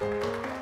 Música